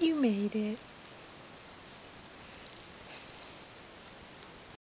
You made it.